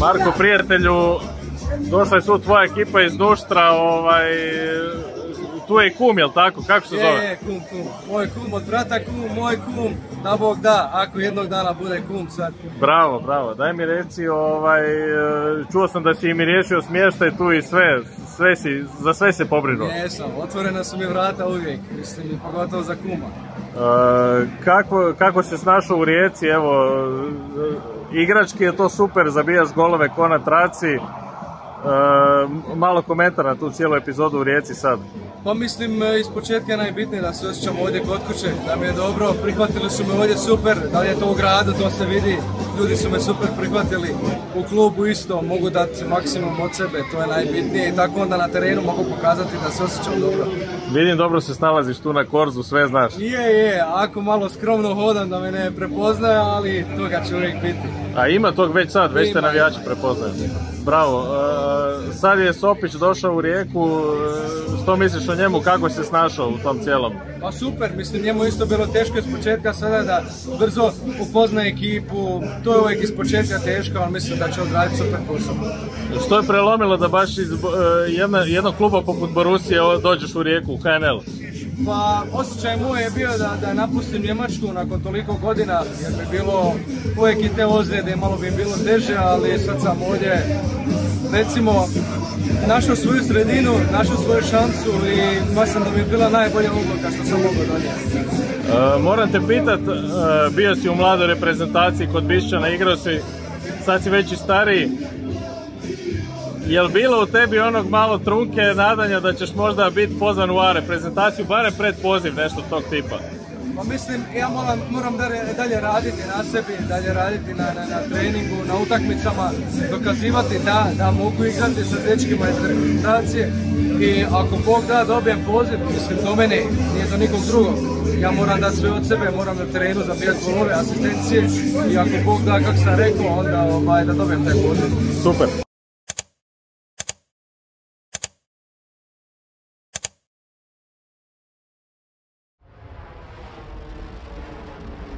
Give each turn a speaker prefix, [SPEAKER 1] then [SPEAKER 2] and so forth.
[SPEAKER 1] Marko, prijatelju, došla je tu tvoja ekipa iz Nuštra, ovaj, tu je i kum, jel tako? Kako se zove?
[SPEAKER 2] Je, je, kum, kum. Moj kum od brata kum, moj kum, da Bog da, ako jednog dana bude kum sad.
[SPEAKER 1] Bravo, bravo. Daj mi reci, ovaj, čuo sam da si mi riješio smještaj tu i sve, sve si, za sve se pobrinuo.
[SPEAKER 2] Jesam, otvorena su mi vrata uvijek, mislim, pogotovo za kuma.
[SPEAKER 1] E, kako, kako se snašao u Rijeci, evo, igrački je to super, zabijaš golove ko na traci, e, malo komentara na tu cijelu epizodu u Rijeci sad.
[SPEAKER 2] Pa mislim, iz početka je najbitnije da se osjećam ovdje kod kuće, da mi je dobro, prihvatili su me ovdje super, da li je to u gradu, to se vidi, ljudi su me super prihvatili, u klubu isto, mogu dati maksimum od sebe, to je najbitnije i tako onda na terenu mogu pokazati da se osjećam dobro.
[SPEAKER 1] Vidim, dobro se snalaziš tu na korzu, sve znaš.
[SPEAKER 2] Je, je, ako malo skromno hodam da me ne prepoznaje, ali toga će uvijek biti.
[SPEAKER 1] A ima tog već sad, već te navijači prepoznaju. Bravo. E, sad je Sopić došao u Rijeku, e, što misliš o njemu, kako se snašao u tom cijelom?
[SPEAKER 2] Pa super, mislim njemu isto bilo teško iz početka sada da brzo upozna ekipu, to je uvijek iz početka teško, ali mislim da će odraditi super posao.
[SPEAKER 1] Što je prelomilo da baš iz e, jednog kluba poput Borusije dođeš u Rijeku, u HNL?
[SPEAKER 2] Pa osjećaj moj je bio da, da napustim Njemačku nakon toliko godina jer bi bilo uvijek i te ozljede, malo bi bilo teže, ali sad sam ovdje recimo našao svoju sredinu, našao svoju šansu i mislim da bi bila najbolja odluka što sam mogu donijeti.
[SPEAKER 1] E, moram te pitat, e, bio si u mladoj reprezentaciji kod Bišćana, igrao si, sad si već i stariji, Jel bilo u tebi onog malo trunke nadanja da ćeš možda biti pozvan u A reprezentaciju, barem pred poziv nešto tog tipa?
[SPEAKER 2] Pa mislim, ja moram, moram dalje raditi na sebi, dalje raditi na, na, na treningu, na utakmicama, dokazivati da, da mogu igrati sa dečkima iz reprezentacije i ako Bog da dobijem poziv, mislim do mene, nije do nikog drugog. Ja moram dati sve od sebe, moram na terenu zabijati golove, asistencije i ako Bog da, kako sam rekao, onda ovaj, da dobijem taj poziv.
[SPEAKER 1] Super.